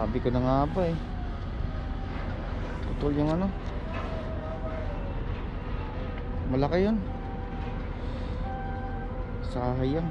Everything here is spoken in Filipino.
Sabi ko na nga ba eh. Putol yung ano. Malaki yun. Sayang.